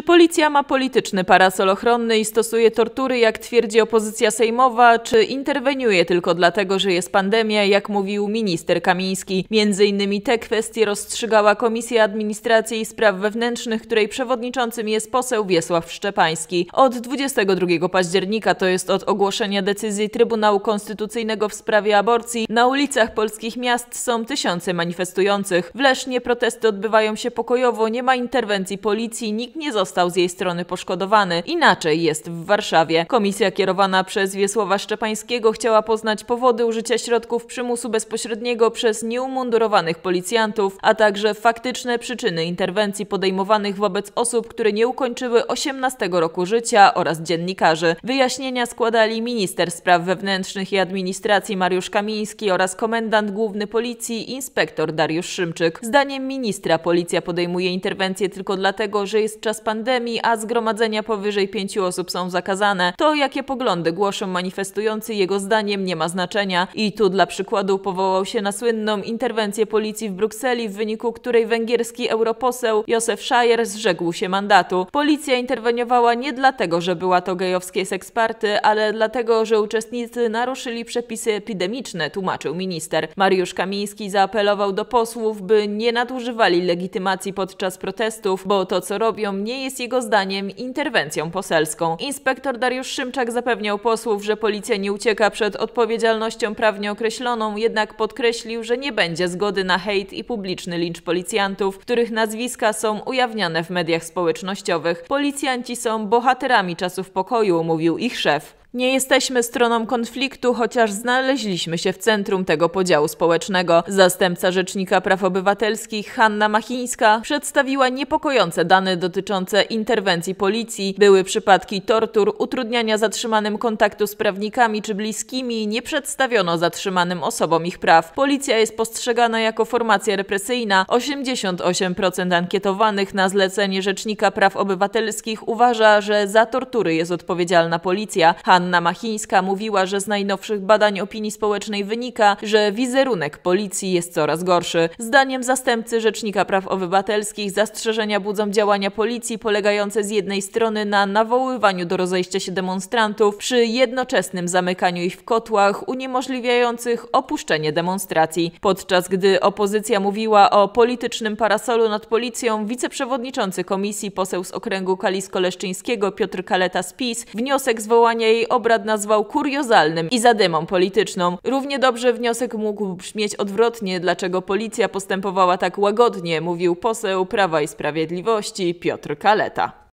Czy policja ma polityczny parasol ochronny i stosuje tortury, jak twierdzi opozycja sejmowa, czy interweniuje tylko dlatego, że jest pandemia, jak mówił minister Kamiński? Między innymi te kwestie rozstrzygała Komisja Administracji i Spraw Wewnętrznych, której przewodniczącym jest poseł Wiesław Szczepański. Od 22 października, to jest od ogłoszenia decyzji Trybunału Konstytucyjnego w sprawie aborcji, na ulicach polskich miast są tysiące manifestujących. W Lesznie protesty odbywają się pokojowo, nie ma interwencji policji, nikt nie został z jej strony poszkodowany. Inaczej jest w Warszawie. Komisja kierowana przez Wiesława Szczepańskiego chciała poznać powody użycia środków przymusu bezpośredniego przez nieumundurowanych policjantów, a także faktyczne przyczyny interwencji podejmowanych wobec osób, które nie ukończyły 18 roku życia oraz dziennikarzy. Wyjaśnienia składali minister spraw wewnętrznych i administracji Mariusz Kamiński oraz komendant główny policji inspektor Dariusz Szymczyk. Zdaniem ministra policja podejmuje interwencję tylko dlatego, że jest czas pandemii, a zgromadzenia powyżej pięciu osób są zakazane. To, jakie poglądy głoszą manifestujący, jego zdaniem nie ma znaczenia. I tu dla przykładu powołał się na słynną interwencję policji w Brukseli, w wyniku której węgierski europoseł Józef Szajer zrzekł się mandatu. Policja interweniowała nie dlatego, że była to gejowskie seksparty, ale dlatego, że uczestnicy naruszyli przepisy epidemiczne, tłumaczył minister. Mariusz Kamiński zaapelował do posłów, by nie nadużywali legitymacji podczas protestów, bo to, co robią, nie jest jego zdaniem interwencją poselską. Inspektor Dariusz Szymczak zapewniał posłów, że policja nie ucieka przed odpowiedzialnością prawnie określoną, jednak podkreślił, że nie będzie zgody na hejt i publiczny lincz policjantów, których nazwiska są ujawniane w mediach społecznościowych. Policjanci są bohaterami czasów pokoju, mówił ich szef. Nie jesteśmy stroną konfliktu, chociaż znaleźliśmy się w centrum tego podziału społecznego. Zastępca Rzecznika Praw Obywatelskich Hanna Machińska przedstawiła niepokojące dane dotyczące interwencji policji. Były przypadki tortur, utrudniania zatrzymanym kontaktu z prawnikami czy bliskimi, nie przedstawiono zatrzymanym osobom ich praw. Policja jest postrzegana jako formacja represyjna. 88% ankietowanych na zlecenie Rzecznika Praw Obywatelskich uważa, że za tortury jest odpowiedzialna policja. Anna Machińska mówiła, że z najnowszych badań opinii społecznej wynika, że wizerunek policji jest coraz gorszy. Zdaniem zastępcy Rzecznika Praw Obywatelskich zastrzeżenia budzą działania policji polegające z jednej strony na nawoływaniu do rozejścia się demonstrantów przy jednoczesnym zamykaniu ich w kotłach uniemożliwiających opuszczenie demonstracji. Podczas gdy opozycja mówiła o politycznym parasolu nad policją, wiceprzewodniczący komisji poseł z okręgu kalisko-leszczyńskiego Piotr Kaleta z PiS wniosek zwołania jej obrad nazwał kuriozalnym i zadymą polityczną. Równie dobrze wniosek mógł brzmieć odwrotnie, dlaczego policja postępowała tak łagodnie, mówił poseł Prawa i Sprawiedliwości Piotr Kaleta.